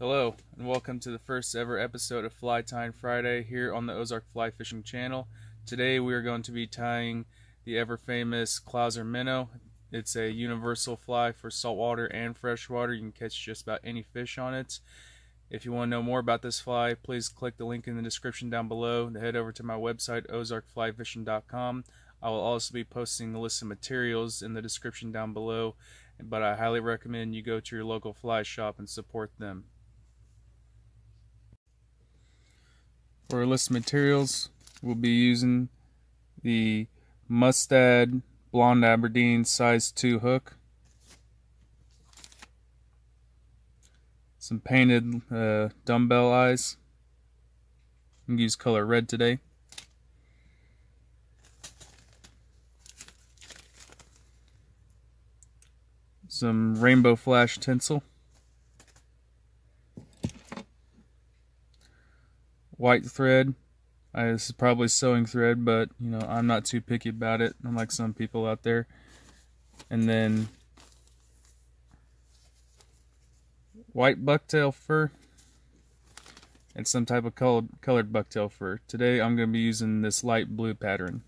Hello, and welcome to the first ever episode of Fly Tying Friday here on the Ozark Fly Fishing Channel. Today we are going to be tying the ever famous Clouser minnow. It's a universal fly for saltwater and freshwater. You can catch just about any fish on it. If you want to know more about this fly, please click the link in the description down below to head over to my website, ozarkflyfishin.com. I will also be posting a list of materials in the description down below, but I highly recommend you go to your local fly shop and support them. For a list of materials, we'll be using the Mustad Blonde Aberdeen size 2 hook, some painted uh, dumbbell eyes, I'm going to use color red today, some rainbow flash tinsel, white thread. I, this is probably sewing thread, but you know I'm not too picky about it, unlike some people out there. And then white bucktail fur and some type of colored, colored bucktail fur. Today I'm going to be using this light blue pattern.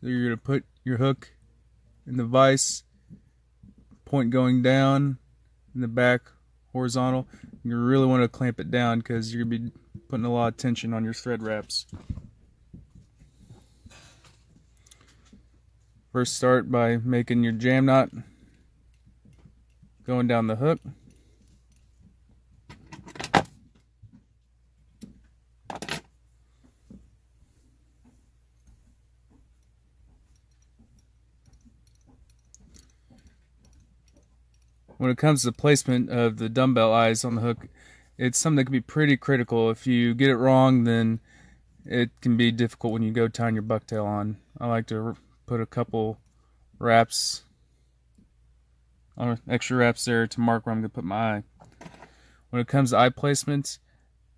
So you're going to put your hook in the vise, point going down in the back horizontal. You really want to clamp it down because you're going to be putting a lot of tension on your thread wraps. First start by making your jam knot going down the hook. When it comes to placement of the dumbbell eyes on the hook, it's something that can be pretty critical. If you get it wrong, then it can be difficult when you go tying your bucktail on. I like to put a couple wraps, or extra wraps there to mark where I'm going to put my eye. When it comes to eye placement,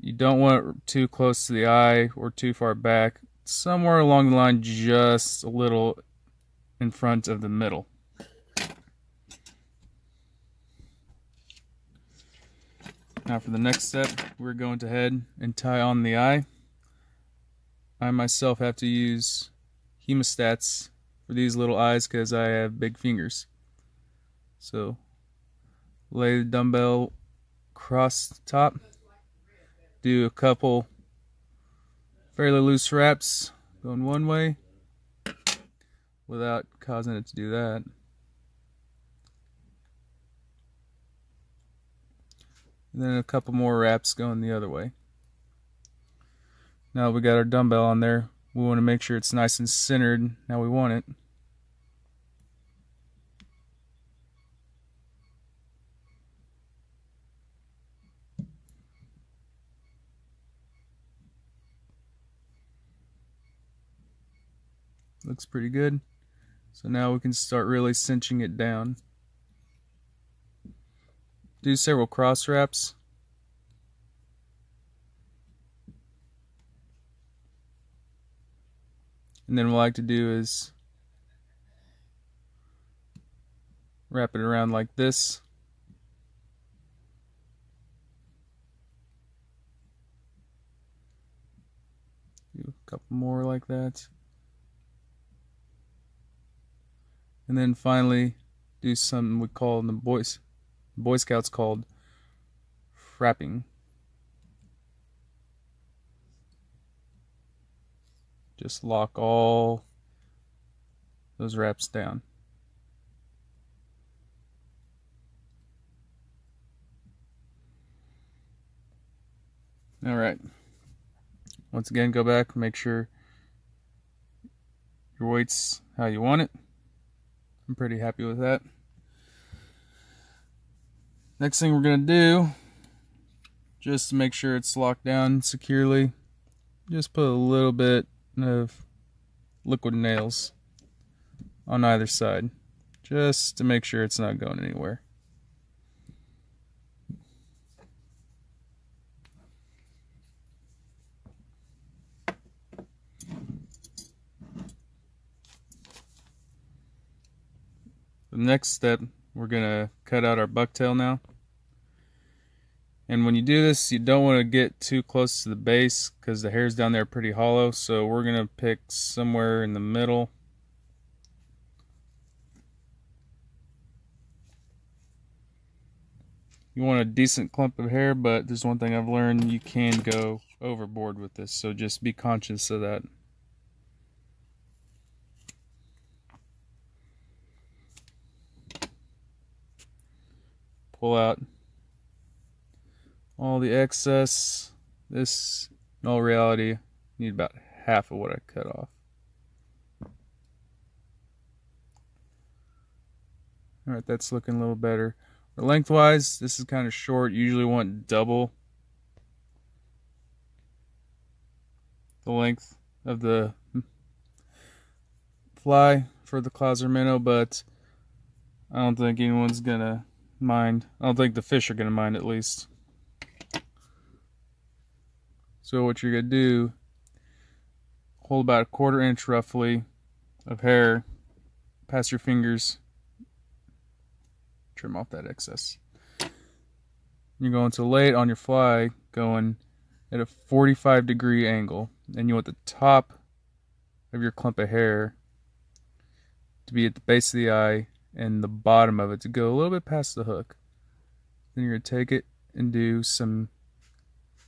you don't want it too close to the eye or too far back. Somewhere along the line, just a little in front of the middle. Now for the next step, we're going to head and tie on the eye. I myself have to use hemostats for these little eyes because I have big fingers. So lay the dumbbell across the top, do a couple fairly loose wraps going one way without causing it to do that. And then a couple more wraps going the other way. Now we got our dumbbell on there. We want to make sure it's nice and centered Now we want it. Looks pretty good. So now we can start really cinching it down do several cross wraps. And then what I like to do is wrap it around like this. Do a couple more like that. And then finally do something we call in the boys Boy Scouts called frapping. Just lock all those wraps down. All right. Once again, go back, make sure your weight's how you want it. I'm pretty happy with that. Next thing we're going to do, just to make sure it's locked down securely, just put a little bit of liquid nails on either side, just to make sure it's not going anywhere. The next step we're going to cut out our bucktail now. And when you do this, you don't want to get too close to the base because the hairs down there are pretty hollow. So we're going to pick somewhere in the middle. You want a decent clump of hair, but there's one thing I've learned, you can go overboard with this. So just be conscious of that. Pull out all the excess. This, in all reality, need about half of what I cut off. Alright, that's looking a little better. lengthwise, this is kind of short. Usually want double the length of the fly for the Clouser minnow, but I don't think anyone's gonna mind. I don't think the fish are gonna mind at least. So what you're going to do, hold about a quarter inch roughly of hair, pass your fingers, trim off that excess. You're going to lay it on your fly going at a 45 degree angle and you want the top of your clump of hair to be at the base of the eye and the bottom of it to go a little bit past the hook. Then you're going to take it and do some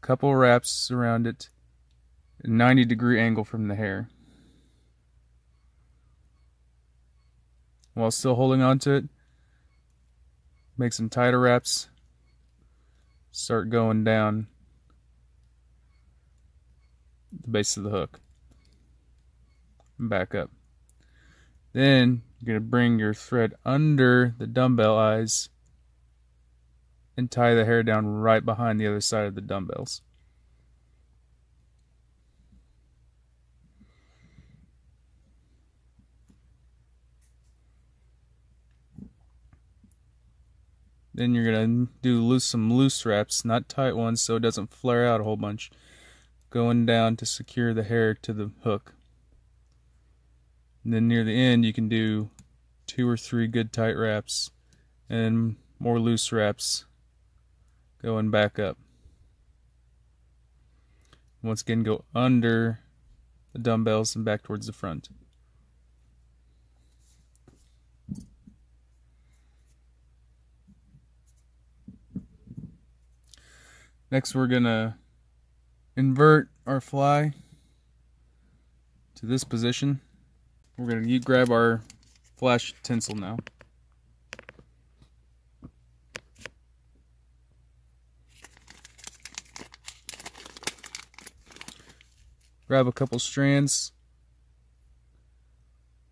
couple wraps around it, 90 degree angle from the hair. While still holding on to it, make some tighter wraps, start going down the base of the hook and back up. Then you're going to bring your thread under the dumbbell eyes and tie the hair down right behind the other side of the dumbbells. Then you're going to do loose some loose wraps, not tight ones so it doesn't flare out a whole bunch, going down to secure the hair to the hook. And then near the end you can do two or three good tight wraps and more loose wraps going back up. Once again, go under the dumbbells and back towards the front. Next, we're going to invert our fly to this position. We're going to grab our flash tinsel now. grab a couple strands,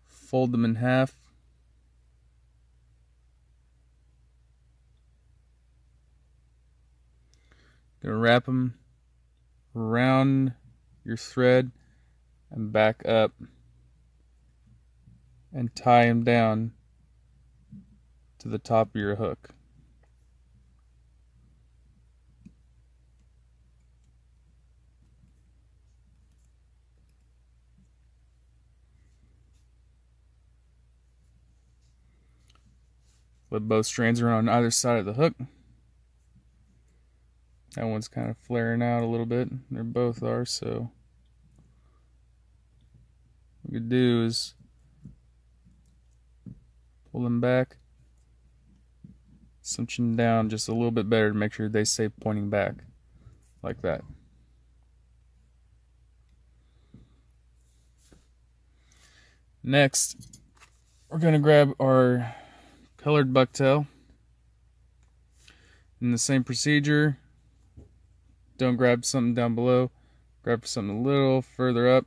fold them in half. Gonna wrap them around your thread and back up and tie them down to the top of your hook. But both strands are on either side of the hook. That one's kind of flaring out a little bit. They both are, so what we could do is pull them back, cinching down just a little bit better to make sure they stay pointing back like that. Next, we're going to grab our colored bucktail. In the same procedure, don't grab something down below, grab something a little further up,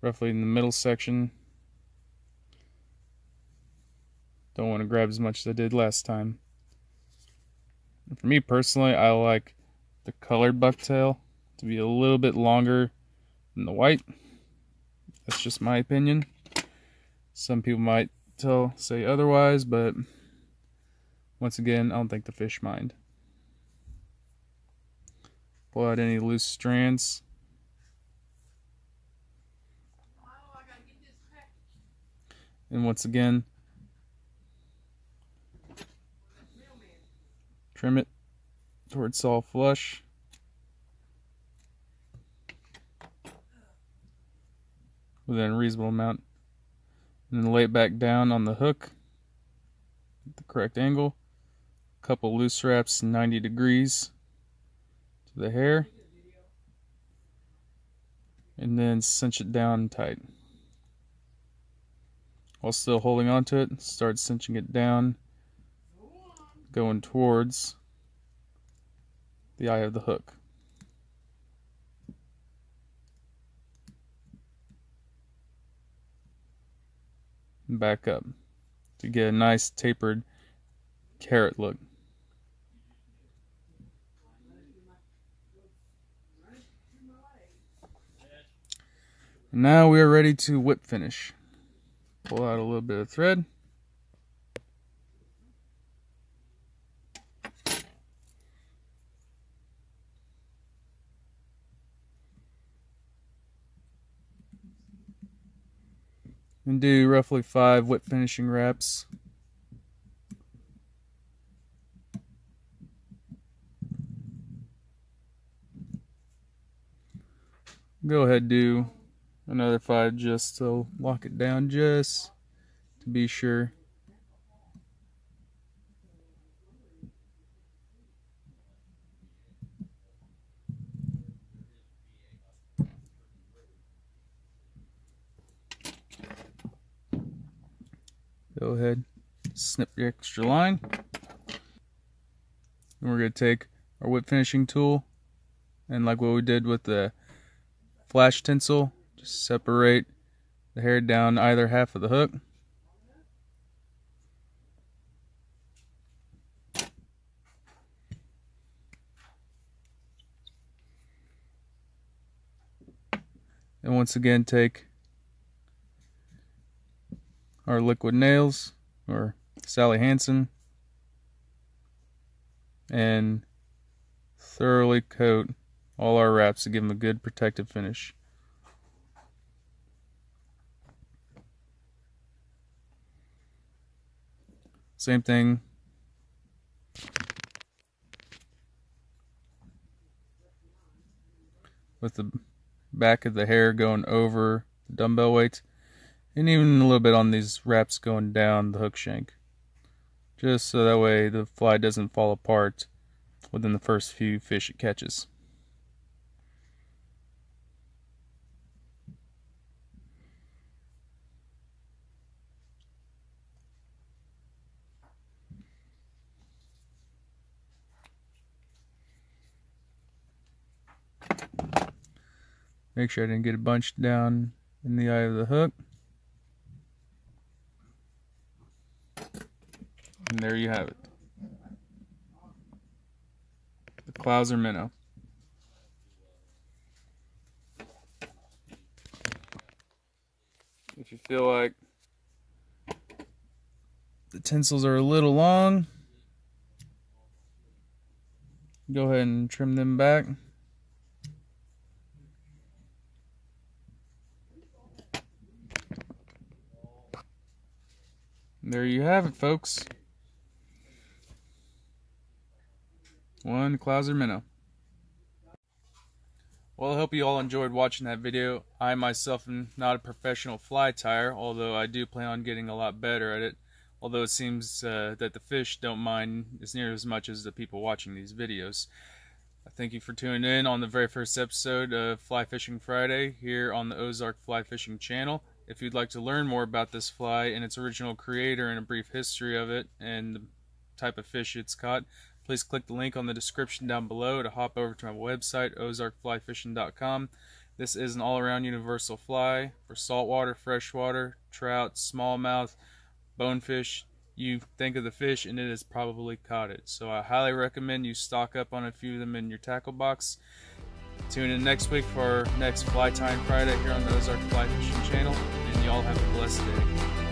roughly in the middle section. Don't want to grab as much as I did last time. And for me personally, I like the colored bucktail to be a little bit longer than the white. That's just my opinion. Some people might tell say otherwise, but once again, I don't think the fish mind. Pull out any loose strands. And once again, trim it towards all flush. Within a reasonable amount. And then lay it back down on the hook at the correct angle. A couple loose wraps 90 degrees to the hair. And then cinch it down tight. While still holding onto it, start cinching it down, going towards the eye of the hook. Back up to get a nice tapered carrot look. Now we are ready to whip finish. Pull out a little bit of thread. And do roughly five whip finishing wraps. Go ahead do another five just to lock it down just to be sure. Go ahead, snip the extra line. And we're going to take our whip finishing tool and like what we did with the flash tinsel, just separate the hair down either half of the hook. And once again take our liquid nails or Sally Hansen and thoroughly coat all our wraps to give them a good protective finish. Same thing. With the back of the hair going over the dumbbell weights. And even a little bit on these wraps going down the hook shank. Just so that way the fly doesn't fall apart within the first few fish it catches. Make sure I didn't get a bunch down in the eye of the hook. And there you have it. The Clouser minnow. If you feel like the tinsels are a little long, go ahead and trim them back. There you have it, folks. One Clouser minnow. Well, I hope you all enjoyed watching that video. I myself am not a professional fly tyer, although I do plan on getting a lot better at it. Although it seems uh, that the fish don't mind as near as much as the people watching these videos. Thank you for tuning in on the very first episode of Fly Fishing Friday here on the Ozark Fly Fishing channel. If you'd like to learn more about this fly and its original creator and a brief history of it and the type of fish it's caught, please click the link on the description down below to hop over to my website, ozarkflyfishin.com. This is an all-around universal fly for saltwater, freshwater, trout, smallmouth, bonefish. You think of the fish and it has probably caught it. So I highly recommend you stock up on a few of them in your tackle box. Tune in next week for our next Fly Time Friday here on the Ozark Fly Fishing channel, and y'all have a blessed day.